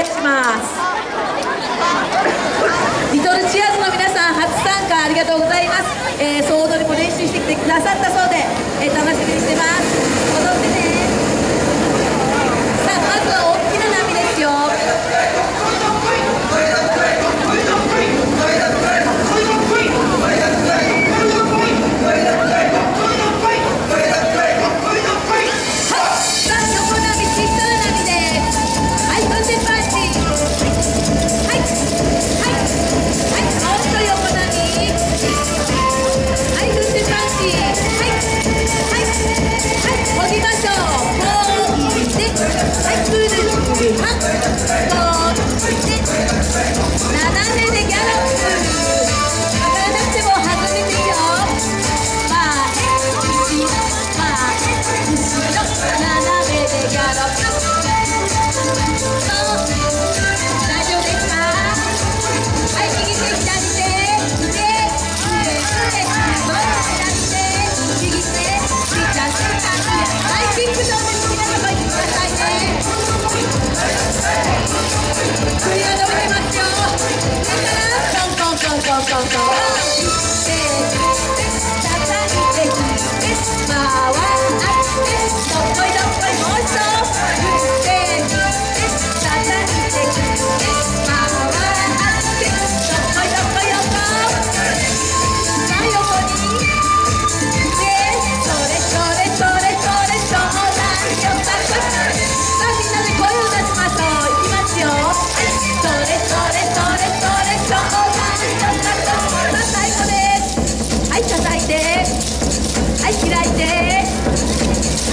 介します。リトルチアーズの皆さん初参加ありがとうございます、えー、総踊りも練習してきてくださっ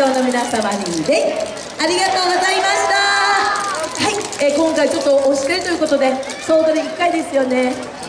場の皆様にでありがとうございました。はい、えー、今回ちょっと押してということで総取り1回ですよね。